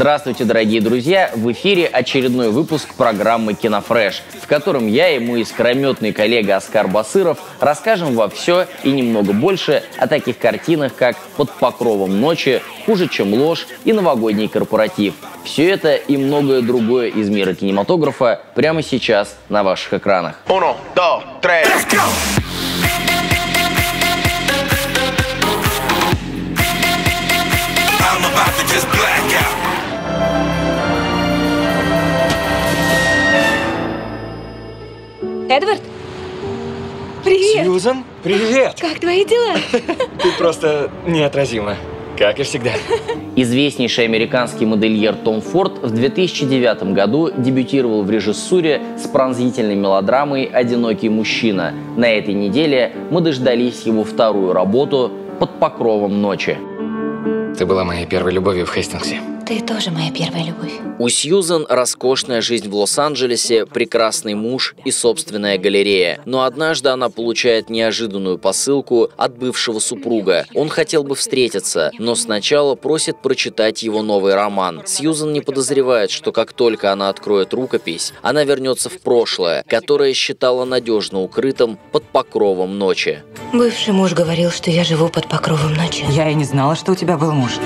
Здравствуйте, дорогие друзья! В эфире очередной выпуск программы «Кинофреш», в котором я и мой искрометный коллега Оскар Басыров расскажем во все и немного больше о таких картинах, как «Под покровом ночи», «Хуже, чем ложь» и «Новогодний корпоратив». Все это и многое другое из мира кинематографа прямо сейчас на ваших экранах. Uno, dos, tres. I'm Сьюзан, привет! Как твои дела? Ты просто неотразима, как и всегда. Известнейший американский модельер Том Форд в 2009 году дебютировал в режиссуре с пронзительной мелодрамой «Одинокий мужчина». На этой неделе мы дождались его вторую работу «Под покровом ночи». Ты была моей первой любовью в Хестингсе. Ты тоже моя первая любовь. У Сьюзан роскошная жизнь в Лос-Анджелесе, прекрасный муж и собственная галерея. Но однажды она получает неожиданную посылку от бывшего супруга. Он хотел бы встретиться, но сначала просит прочитать его новый роман. Сьюзан не подозревает, что как только она откроет рукопись, она вернется в прошлое, которое считала надежно укрытым под покровом ночи. Бывший муж говорил, что я живу под покровом ночи. Я и не знала, что у тебя был муж.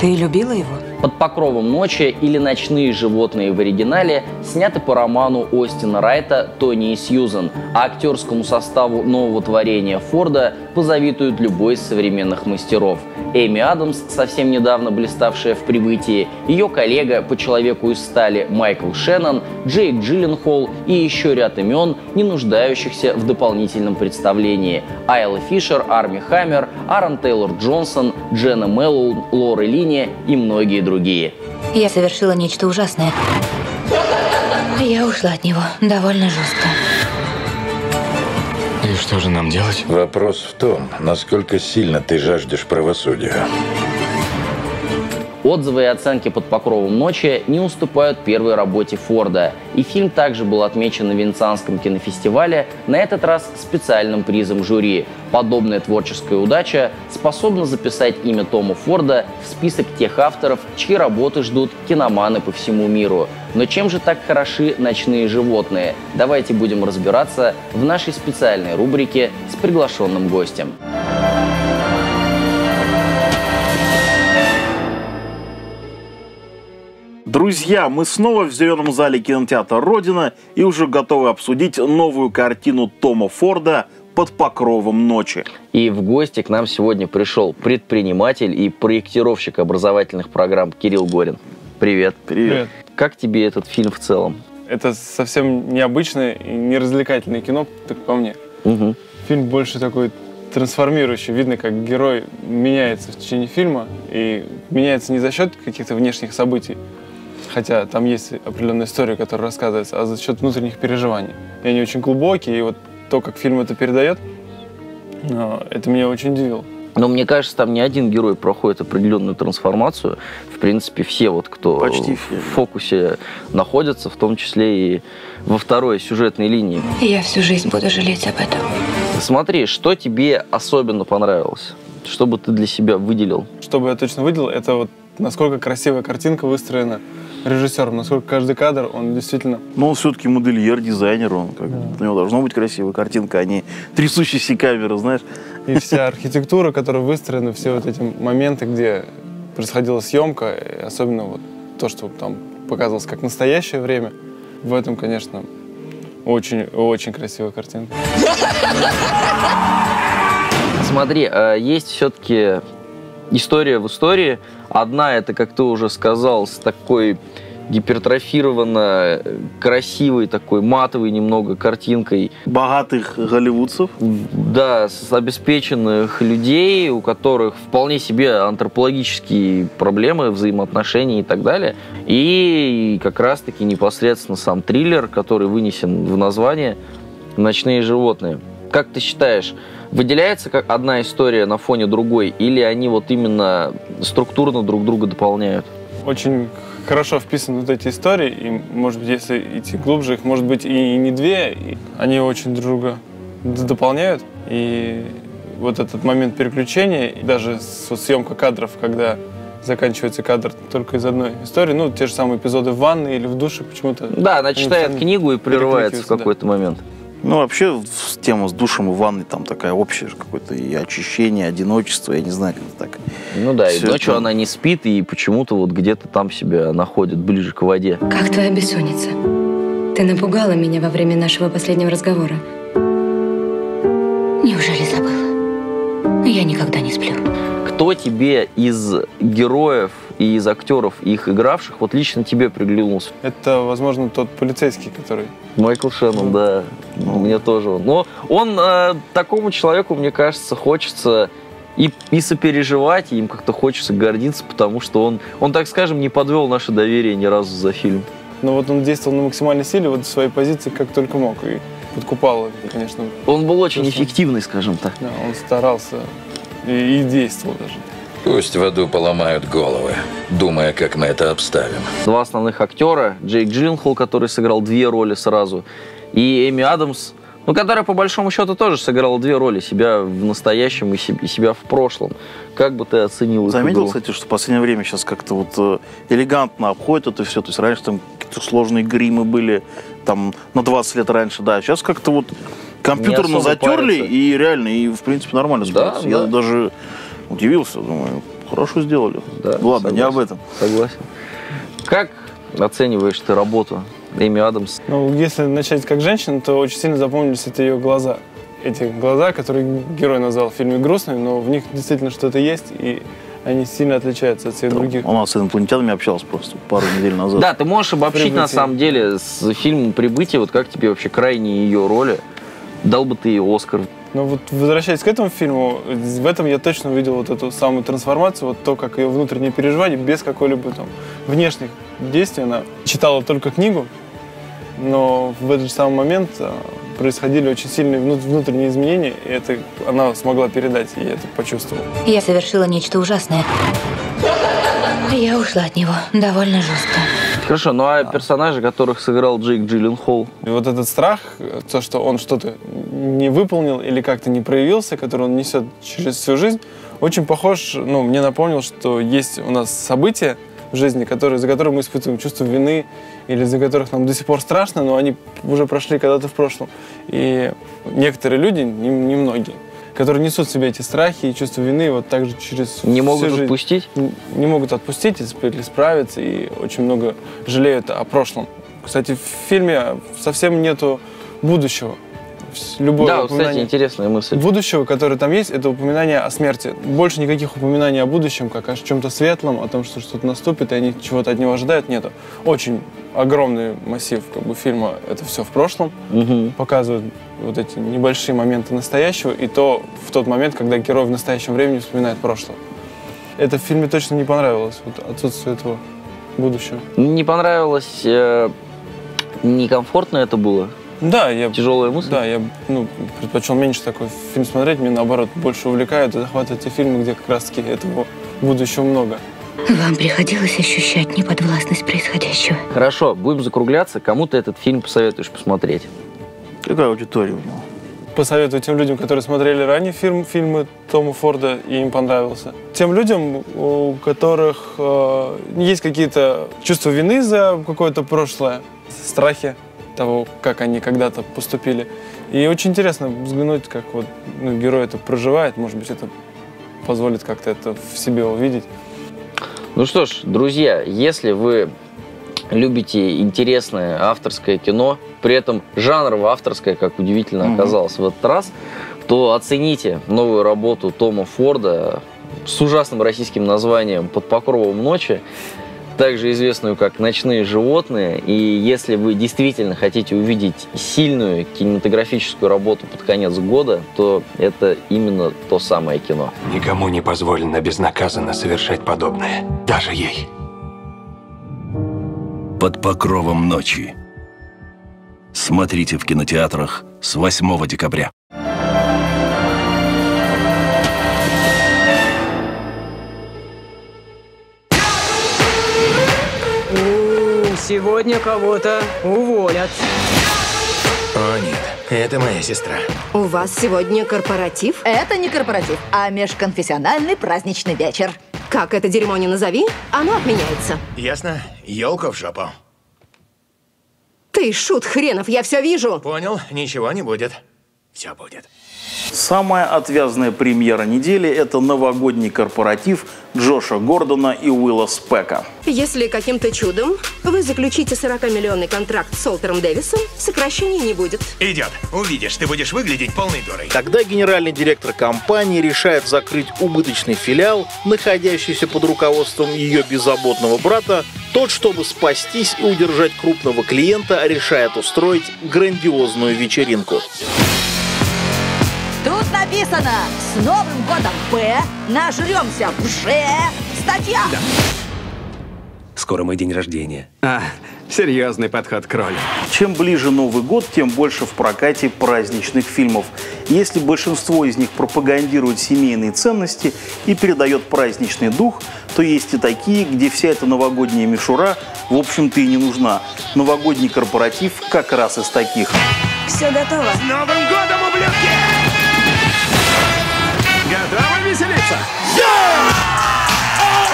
Ты любила его? «Под покровом ночи» или «Ночные животные» в оригинале сняты по роману Остина Райта «Тони и Сьюзан», а актерскому составу нового творения Форда позавидует любой из современных мастеров. Эми Адамс, совсем недавно блиставшая в «Прибытии», ее коллега по «Человеку из стали» Майкл Шеннон, Джейк Джилленхол и еще ряд имен, не нуждающихся в дополнительном представлении. Айла Фишер, Арми Хаммер, Аарон Тейлор Джонсон, Дженна Меллоу, Лора Лини и многие другие. Я совершила нечто ужасное. Я ушла от него довольно жестко. И что же нам делать? Вопрос в том, насколько сильно ты жаждешь правосудия. Отзывы и оценки под покровом ночи не уступают первой работе Форда. И фильм также был отмечен на Венецианском кинофестивале, на этот раз специальным призом жюри. Подобная творческая удача способна записать имя Тома Форда в список тех авторов, чьи работы ждут киноманы по всему миру. Но чем же так хороши ночные животные? Давайте будем разбираться в нашей специальной рубрике с приглашенным гостем. Друзья, мы снова в зеленом зале кинотеатра «Родина» и уже готовы обсудить новую картину Тома Форда «Под покровом ночи». И в гости к нам сегодня пришел предприниматель и проектировщик образовательных программ Кирилл Горин. Привет. Привет. Как тебе этот фильм в целом? Это совсем необычное и неразвлекательное кино, так по мне. Мгм. Фильм больше такой трансформирующий. Видно, как герой меняется в течение фильма. И меняется не за счет каких-то внешних событий, хотя там есть определенная история, которая рассказывается, а за счет внутренних переживаний. И они очень глубокие, и вот то, как фильм это передает, а, это меня очень удивило. Но мне кажется, там не один герой проходит определенную трансформацию. В принципе, все вот, кто Почти в все. фокусе находятся, в том числе и во второй сюжетной линии. Я всю жизнь буду жалеть об этом. Смотри, что тебе особенно понравилось? Что бы ты для себя выделил? Что бы я точно выделил, это вот насколько красивая картинка выстроена режиссером, насколько каждый кадр, он действительно Но он все-таки модельер, дизайнер, он как бы, у него должна быть красивая картинка, а не трясущаяся камера, знаешь. И вся архитектура, которая выстроена, все вот эти моменты, где происходила съемка, особенно вот то, что там показывалось как настоящее время, в этом, конечно, очень-очень красивая картинка. Смотри, э, есть все-таки история в истории. Одна, это, как ты уже сказал, с такой гипертрофированно э, красивой, такой матовой немного картинкой. Богатых голливудцев. Да, с обеспеченных людей, у которых вполне себе антропологические проблемы, взаимоотношения и так далее. И как раз-таки непосредственно сам триллер, который вынесен в название «Ночные животные». Как ты считаешь, выделяется как одна история на фоне другой, или они вот именно структурно друг друга дополняют? Очень хорошо вписаны вот эти истории, и, может быть, если идти глубже, их может быть и не две, и они очень друг друга дополняют. И вот этот момент переключения, и даже съемка кадров, когда заканчивается кадр только из одной истории. Ну, те же самые эпизоды в ванной или в душе почему-то. Да, она читает книгу и прерывается в перекликиваются, да. какой-то момент. Ну, вообще, тема с душем и ванной там такая общая какое-то и очищение, одиночество, я не знаю, как это так. Ну да, и Всё ночью это- она не спит и почему-то вот где-то там себя находит ближе к воде. Как твоя бессонница? Ты напугала меня во время нашего последнего разговора. Неужели забыла? Я никогда не сплю. Кто тебе из героев и из актеров, их игравших, вот лично тебе приглянулся? Это, возможно, тот полицейский, который... Майкл Шеннон, да. Мне тоже он. Но он э, такому человеку, мне кажется, хочется и, и сопереживать, и им как-то хочется гордиться, потому что он, он, так скажем, не подвел наше доверие ни разу за фильм. Но вот он действовал на максимальной силе, вот в своей позиции, как только мог. И подкупал, конечно. Он был очень эффективный, скажем так. Да, он старался и, и действовал даже. Пусть в аду поломают головы, думая, как мы это обставим. Два основных актера, Джейк Джилленхол, который сыграл две роли сразу, и Эми Адамс, ну, которая, по большому счету, тоже сыграла две роли, себя в настоящем и се- и себя в прошлом. Как бы ты оценил их Заметил, игру? кстати, что в последнее время сейчас как-то вот э, элегантно обходит это все. То есть раньше там какие-то сложные гримы были, там на 20 лет раньше, да. Сейчас как-то вот компьютерно затерли парятся. и реально, и в принципе нормально Да, смотрится. Я да. даже удивился, думаю, хорошо сделали. Да, Ладно, не согласен. об этом. Согласен. Как оцениваешь ты работу Эми Адамс? Ну, если начать как женщина, то очень сильно запомнились это ее глаза. Эти глаза, которые герой назвал в фильме грустными, но в них действительно что-то есть, и они сильно отличаются от всех других. У нас с инопланетянами общался просто пару недель назад. Да, ты можешь обобщить на Прибытие. самом деле с фильмом «Прибытие», вот как тебе вообще крайние ее роли? Дал бы ты ей Оскар? Но вот возвращаясь к этому фильму, в этом я точно увидел вот эту самую трансформацию, вот то, как ее внутреннее переживание, без какой-либо там внешних действий. Она читала только книгу, но в этот же самый момент а, происходили очень сильные вну- внутренние изменения, и это она смогла передать, и я это почувствовал. Я совершила нечто ужасное. Я ушла от него довольно жестко. Хорошо, ну а персонажи, которых сыграл Джейк Джилленхол? И вот этот страх, то, что он что-то не выполнил или как-то не проявился, который он несет через всю жизнь, очень похож, ну, мне напомнил, что есть у нас события в жизни, которые, за которые мы испытываем чувство вины или за которых нам до сих пор страшно, но они уже прошли когда-то в прошлом. И некоторые люди, не- немногие, которые несут в себе эти страхи и чувство вины вот так же через Не могут жизнь отпустить? н- не могут отпустить или справиться, и очень много жалеют о прошлом. Кстати, в фильме совсем нету будущего. Любое Да, вот, кстати, упоминание интересная мысль. будущего, которое там есть, это упоминание о смерти. Больше никаких упоминаний о будущем, как о чем-то светлом, о том, что что-то наступит, и они чего-то от него ожидают, нету. Очень огромный массив как бы, фильма «Это все в прошлом». Мгм. Показывают вот эти небольшие моменты настоящего, и то в тот момент, когда герой в настоящем времени вспоминает прошлое. Это в фильме точно не понравилось, вот отсутствие этого будущего. Не понравилось, э, некомфортно это было? Да, я Тяжелая мысль? Да, я ну, предпочел меньше такой фильм смотреть. Мне, наоборот, больше увлекают и захватывают те фильмы, где как раз-таки этого будущего много. Вам приходилось ощущать неподвластность происходящего? Хорошо, будем закругляться. Кому ты этот фильм посоветуешь посмотреть? Какая аудитория у него? Посоветую тем людям, которые смотрели ранее фильм, фильмы Тома Форда и им понравился. Тем людям, у которых э, есть какие-то чувства вины за какое-то прошлое, страхи того, как они когда-то поступили. И очень интересно взглянуть, как вот ну, герой это проживает. Может быть, это позволит как-то это в себе увидеть. Ну что ж, друзья, если вы любите интересное авторское кино, при этом жанрово авторское, как удивительно Мгм. оказалось в этот раз, то оцените новую работу Тома Форда с ужасным российским названием «Под покровом ночи», также известную как «Ночные животные». И если вы действительно хотите увидеть сильную кинематографическую работу под конец года, то это именно то самое кино. Никому не позволено безнаказанно совершать подобное. Даже ей. Под покровом ночи. Смотрите в кинотеатрах с 8 декабря. Сегодня кого-то уволят. О нет, это моя сестра. У вас сегодня корпоратив? Это не корпоратив, а межконфессиональный праздничный вечер. Как это дерьмо не назови, оно отменяется. Ясно? Елка в жопу. Ты шут хренов, я все вижу. Понял, ничего не будет. Все будет. Самая отвязная премьера недели – это новогодний корпоратив Джоша Гордона и Уилла Спека. Если каким-то чудом вы заключите 40-миллионный контракт с Олтером Дэвисом, сокращений не будет. Идет. Увидишь, ты будешь выглядеть полной дурой. Когда генеральный директор компании решает закрыть убыточный филиал, находящийся под руководством ее беззаботного брата, тот, чтобы спастись и удержать крупного клиента, решает устроить грандиозную вечеринку. Написано «С Новым годом, П! Нажремся в Ж! Статья!» Скоро мой день рождения. А, серьезный подход к роли. Чем ближе Новый год, тем больше в прокате праздничных фильмов. Если большинство из них пропагандирует семейные ценности и передает праздничный дух, то есть и такие, где вся эта новогодняя мишура, в общем-то, и не нужна. Новогодний корпоратив как раз из таких. Все готово. С Новым годом, веселиться?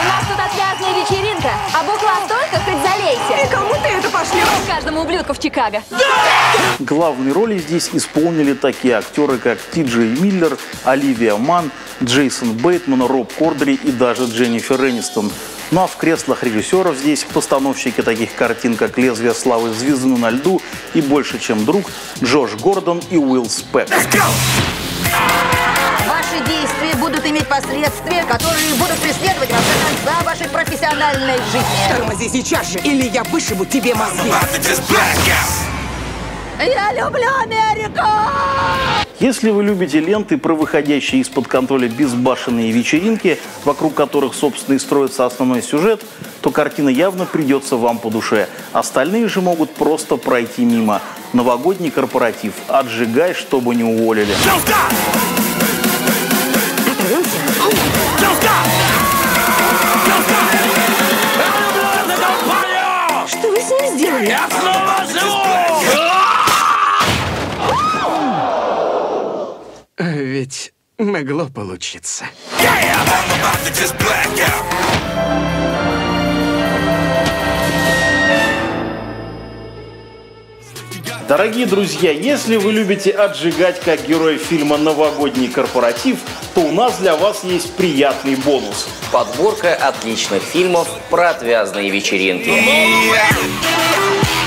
У нас тут отвязная вечеринка, а буква столько хоть залейте. И кому ты это пошлешь? Каждому ублюдку в Чикаго. Главные роли здесь исполнили такие актеры, как Ти Джей Миллер, Оливия Ман, Джейсон Бейтман, Роб Кордри и даже Дженнифер Энистон. Ну а в креслах режиссеров здесь постановщики таких картин, как «Лезвие славы», «Звезды на льду» и «Больше, чем друг» Джош Гордон и Уилл Спек. Ваши действия будут иметь последствия, которые будут преследовать вас до конца вашей профессиональной жизни. Тормози сейчас же, или я вышибу тебе мозги. Я люблю Америку! Если вы любите ленты про выходящие из-под контроля безбашенные вечеринки, вокруг которых, собственно, и строится основной сюжет, то картина явно придется вам по душе. Остальные же могут просто пройти мимо. Новогодний корпоратив. Отжигай, чтобы не уволили. Что вы с ним сделали? Я снова живу! Ведь могло получиться. Дорогие друзья, если вы любите отжигать как герой фильма «Новогодний корпоратив», то у нас для вас есть приятный бонус. Подборка отличных фильмов про отвязные вечеринки. Супер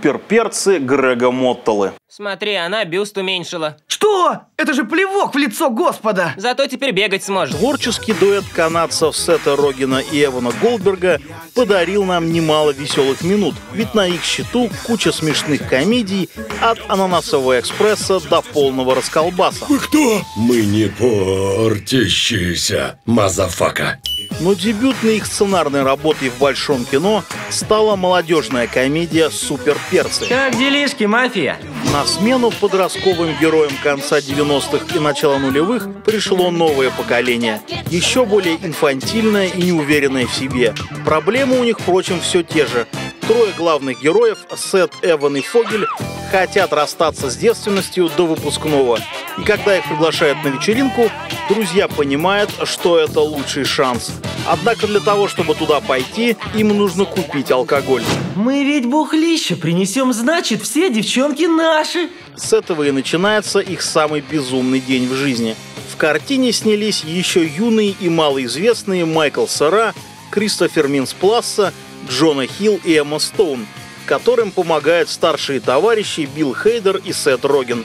перцы Грега Моттолы. Смотри, она бюст уменьшила. Что? Это же плевок в лицо Господа! Зато теперь бегать сможет. Творческий дуэт канадцев Сета Рогина и Эвана Голдберга подарил нам немало веселых минут, ведь на их счету куча смешных комедий от «Ананасового экспресса» до полного расколбаса. Вы кто? Мы не портящиеся, motherfucker. Но дебютной их сценарной работой в большом кино стала молодежная комедия «Супер перцы». Как делишки, мафия? На смену подростковым героям конца 90-х и начала нулевых пришло новое поколение. Еще более инфантильное и неуверенное в себе. Проблемы у них, впрочем, все те же. Трое главных героев, Сет, Эван и Фогель, хотят расстаться с девственностью до выпускного. И когда их приглашают на вечеринку, друзья понимают, что это лучший шанс. Однако для того, чтобы туда пойти, им нужно купить алкоголь. Мы ведь бухлище принесем, значит, все девчонки наши. С этого и начинается их самый безумный день в жизни. В картине снялись еще юные и малоизвестные Майкл Сара, Кристофер Минспласса, Джона Хилл и Эмма Стоун, которым помогают старшие товарищи Билл Хейдер и Сет Роген.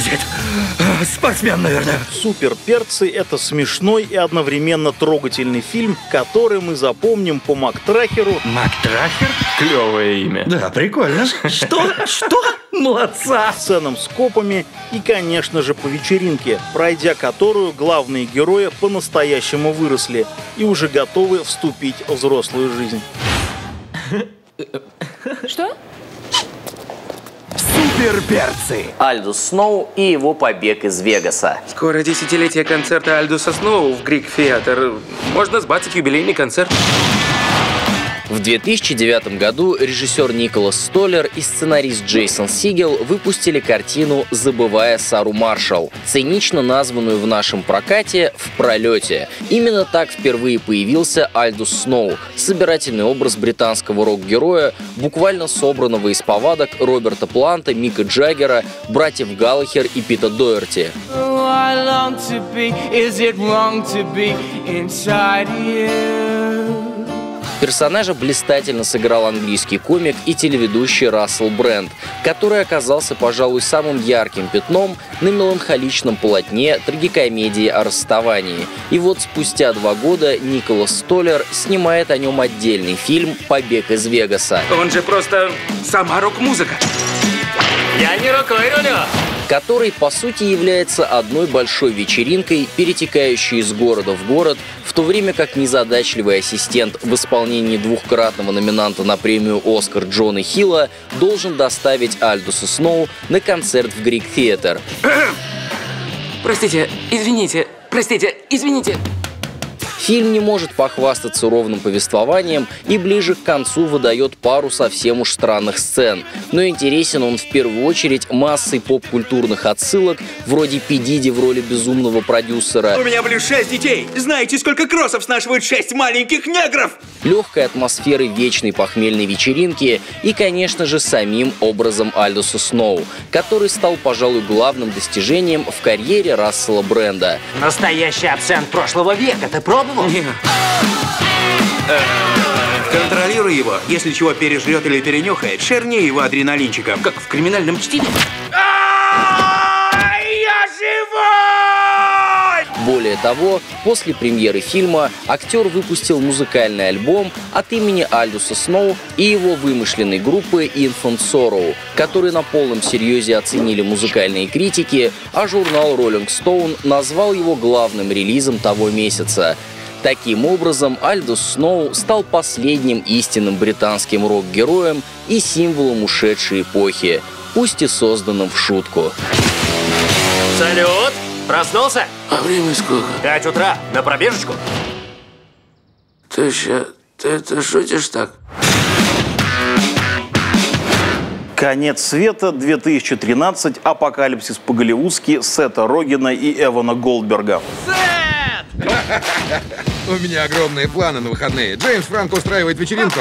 Паразит. А, Спортсмен, наверное. Супер перцы – это смешной и одновременно трогательный фильм, который мы запомним по Мактрахеру. Мактрахер? Клевое имя. Да, прикольно. Что? Что? Молодца! Сценам с копами и, конечно же, по вечеринке, пройдя которую главные герои по-настоящему выросли и уже готовы вступить в взрослую жизнь. Что? Суперперцы! Альдус Сноу и его побег из Вегаса. Скоро десятилетие концерта Альдуса Сноу в Грик Театр. Можно сбацать юбилейный концерт. В 2009 году режиссер Николас Столлер и сценарист Джейсон Сигел выпустили картину «Забывая Сару Маршалл», цинично названную в нашем прокате «В пролете». Именно так впервые появился Альдус Сноу, собирательный образ британского рок-героя, буквально собранного из повадок Роберта Планта, Мика Джаггера, братьев Галлахер и Пита Доерти. Oh, Персонажа блистательно сыграл английский комик и телеведущий Рассел Брэнд, который оказался, пожалуй, самым ярким пятном на меланхоличном полотне трагикомедии о расставании. И вот спустя два года Николас Столлер снимает о нем отдельный фильм «Побег из Вегаса». Он же просто сама рок-музыка. Я не рукой рулю. Который, по сути, является одной большой вечеринкой, перетекающей из города в город, в то время как незадачливый ассистент в исполнении двухкратного номинанта на премию «Оскар» Джона Хилла должен доставить Альдуса Сноу на концерт в Грик Театр. Простите, извините, простите, извините. Фильм не может похвастаться ровным повествованием и ближе к концу выдает пару совсем уж странных сцен. Но интересен он в первую очередь массой поп-культурных отсылок, вроде Педиди в роли безумного продюсера, У меня были шесть детей. Знаете, сколько кроссов снашивают шесть маленьких негров? легкой атмосферы вечной похмельной вечеринки и, конечно же, самим образом Альдуса Сноу, который стал, пожалуй, главным достижением в карьере Рассела Бренда. Настоящий абсент прошлого века. Ты пробовал? Контролируй его. Если чего пережрет или перенюхает, шерни его адреналинчиком. Как в криминальном чтиве. Я живой! Более того, после премьеры фильма актер выпустил музыкальный альбом от имени Альдуса Сноу и его вымышленной группы Infant Sorrow, который на полном серьезе оценили музыкальные критики, а журнал Rolling Stone назвал его главным релизом того месяца. Таким образом, Альдус Сноу стал последним истинным британским рок-героем и символом ушедшей эпохи, пусть и созданным в шутку. Салют! Проснулся? А время сколько? Пять утра. На пробежечку? Ты ща... Ты это шутишь так? Конец света 2013. Апокалипсис по-голливудски Сета Рогина и Эвана Голдберга. У меня огромные планы на выходные. Джеймс Франк устраивает вечеринку.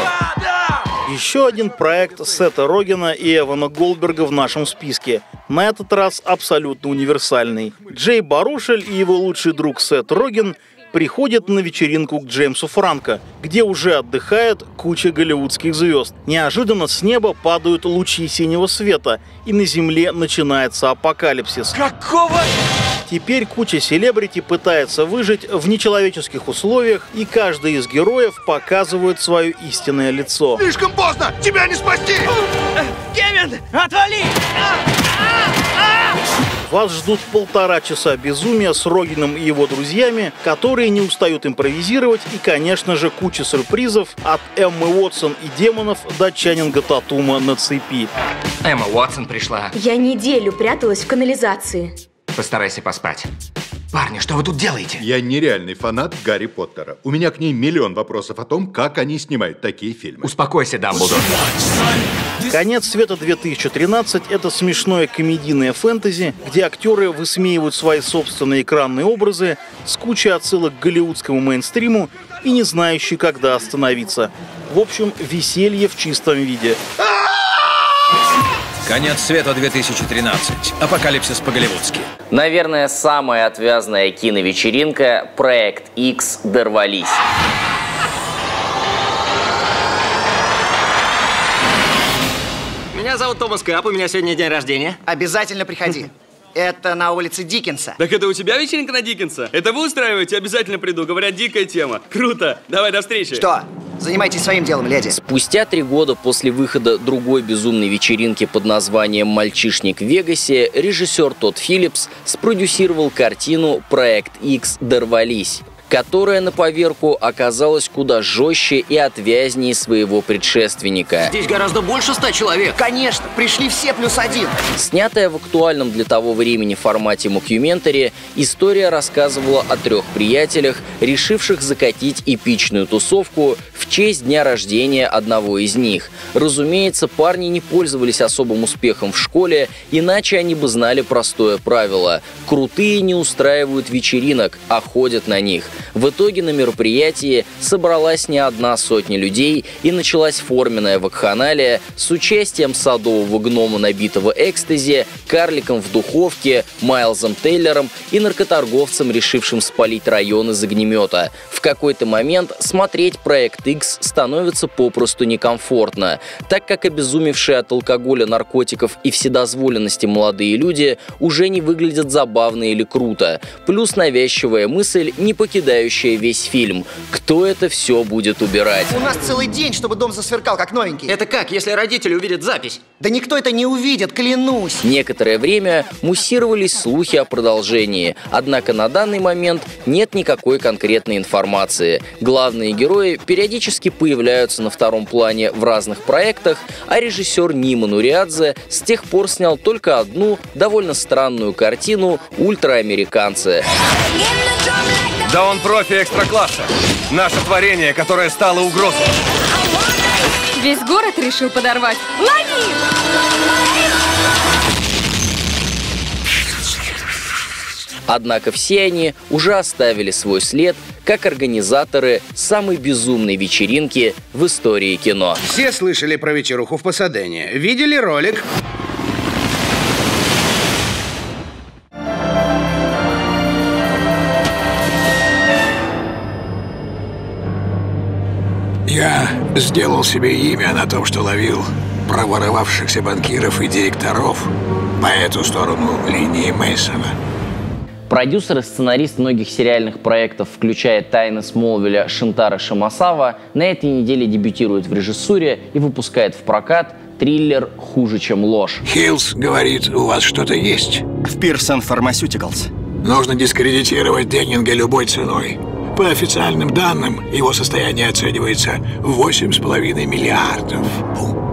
Еще один проект Сета Рогина и Эвана Голдберга в нашем списке. На этот раз абсолютно универсальный. Джей Барушель и его лучший друг Сет Рогин приходят на вечеринку к Джеймсу Франко, где уже отдыхает куча голливудских звезд. Неожиданно с неба падают лучи синего света, и на Земле начинается апокалипсис. Какого? Теперь куча селебрити пытается выжить в нечеловеческих условиях, и каждый из героев показывает свое истинное лицо. Слишком поздно! Тебя не спасти! Кевин, отвали! Вас ждут полтора часа безумия с Рогином и его друзьями, которые не устают импровизировать, и, конечно же, куча сюрпризов от Эммы Уотсон и демонов до Чаннинга Татума на цепи. Эмма Уотсон пришла. Я неделю пряталась в канализации. Постарайся поспать. Парни, что вы тут делаете? Я нереальный фанат Гарри Поттера. У меня к ней миллион вопросов о том, как они снимают такие фильмы. Успокойся, Дамблдор. Конец света 2013 – это смешное комедийное фэнтези, где актеры высмеивают свои собственные экранные образы с кучей отсылок к голливудскому мейнстриму и не знающие, когда остановиться. В общем, веселье в чистом виде. Конец света 2013. Апокалипсис по-голливудски. Наверное, самая отвязная киновечеринка «Проект X дорвались». Меня зовут Томас Кап, у меня сегодня день рождения. Обязательно приходи. Это на улице Диккенса. Так это у тебя вечеринка на Диккенса? Это вы устраиваете? Обязательно приду. Говорят, дикая тема. Круто. Давай, до встречи. Что? Занимайтесь своим делом, леди. Спустя три года после выхода другой безумной вечеринки под названием «Мальчишник в Вегасе» режиссер Тодд Филлипс спродюсировал картину «Проект X дорвались», которая на поверку оказалась куда жестче и отвязнее своего предшественника. Здесь гораздо больше ста человек. Конечно, пришли все плюс один. Снятая в актуальном для того времени формате мокюментари, история рассказывала о трех приятелях, решивших закатить эпичную тусовку в честь дня рождения одного из них. Разумеется, парни не пользовались особым успехом в школе, иначе они бы знали простое правило. Крутые не устраивают вечеринок, а ходят на них. В итоге на мероприятии собралась не одна сотня людей и началась форменная вакханалия с участием садового гнома, набитого экстази, карликом в духовке, Майлзом Тейлером и наркоторговцем, решившим спалить район из огнемета. В какой-то момент смотреть проект X становится попросту некомфортно, так как обезумевшие от алкоголя, наркотиков и вседозволенности молодые люди уже не выглядят забавно или круто. Плюс навязчивая мысль, не покидающая весь фильм. Кто это все будет убирать? У нас целый день, чтобы дом засверкал, как новенький. Это как, если родители увидят запись? Да никто это не увидит, клянусь. Некоторое время муссировались слухи о продолжении, однако на данный момент нет никакой конкретной информации. Главные герои периодически появляются на втором плане в разных проектах, а режиссер Нима Нуриадзе с тех пор снял только одну довольно странную картину «Ультраамериканцы». Да он профи экстра-класса. Наше творение, которое стало угрозой. Весь город решил подорвать. Лови! Однако все они уже оставили свой след как организаторы самой безумной вечеринки в истории кино. Все слышали про вечеруху в Пасадене. Видели ролик? Я сделал себе имя на том, что ловил проворовавшихся банкиров и директоров по эту сторону линии Мейсона. Продюсер и сценарист многих сериальных проектов, включая «Тайны Смолвиля» Шинтаро Шимосава, на этой неделе дебютирует в режиссуре и выпускает в прокат триллер «Хуже, чем ложь». Хиллс говорит, у вас что-то есть. В Pierson Pharmaceuticals. Нужно дискредитировать Деннинга любой ценой. По официальным данным, его состояние оценивается в 8,5 миллиардов.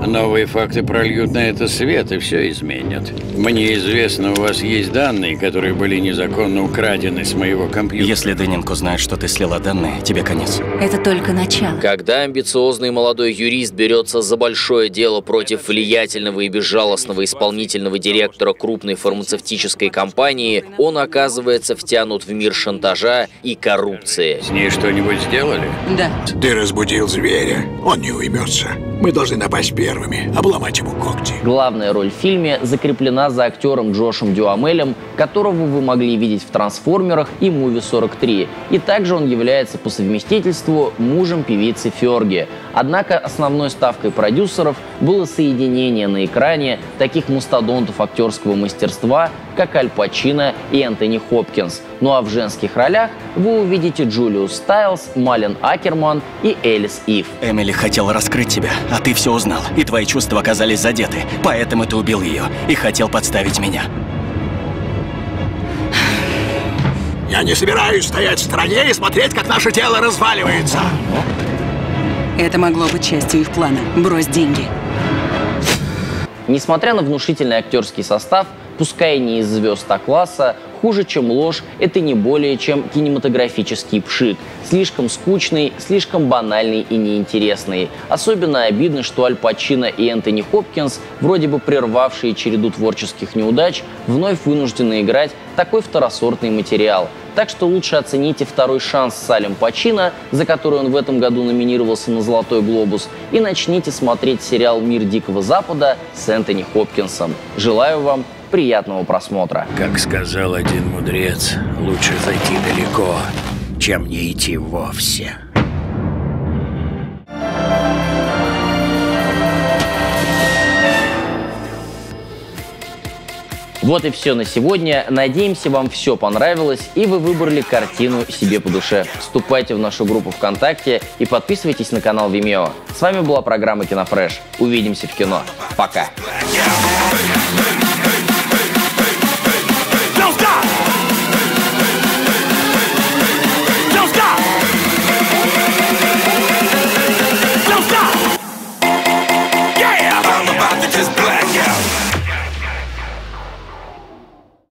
Новые факты прольют на это свет и все изменят. Мне известно, у вас есть данные, которые были незаконно украдены с моего компьютера. Если Деннинг узнает, что ты слила данные, тебе конец. Это только начало. Когда амбициозный молодой юрист берется за большое дело против влиятельного и безжалостного исполнительного директора крупной фармацевтической компании, он оказывается втянут в мир шантажа и коррупции. С ней что-нибудь сделали? Да. Ты разбудил зверя. Он не уймется. Мы должны напасть первыми, обломать ему когти. Главная роль в фильме закреплена за актером Джошем Дюамелем, которого вы могли видеть в «Трансформерах» и «Муви 43». И также он является по совместительству мужем певицы Ферги. Однако основной ставкой продюсеров было соединение на экране таких мастодонтов актерского мастерства, как Аль Пачино и Энтони Хопкинс. Ну а в женских ролях вы увидите Джулиус Стайлз, Малин Акерман и Элис Ив. Эмили хотела раскрыть тебя, а ты все узнал, и твои чувства оказались задеты. Поэтому ты убил ее и хотел подставить меня. Я не собираюсь стоять в стороне и смотреть, как наше тело разваливается. Это могло быть частью их плана. Брось деньги. Несмотря на внушительный актерский состав, пускай не из звезд А-класса, хуже, чем ложь, это не более чем кинематографический пшик. Слишком скучный, слишком банальный и неинтересный. Особенно обидно, что Аль Пачино и Энтони Хопкинс, вроде бы прервавшие череду творческих неудач, вновь вынуждены играть такой второсортный материал. Так что лучше оцените второй шанс с Алем Пачино, за который он в этом году номинировался на «Золотой глобус», и начните смотреть сериал «Мир Дикого Запада» с Энтони Хопкинсом. Желаю вам приятного просмотра. Как сказал один мудрец, лучше зайти далеко, чем не идти вовсе. Вот и все на сегодня. Надеемся, вам все понравилось и вы выбрали картину себе по душе. Вступайте в нашу группу ВКонтакте и подписывайтесь на канал Vimeo. С вами была программа Кинофреш. Увидимся в кино. Пока. Blackout.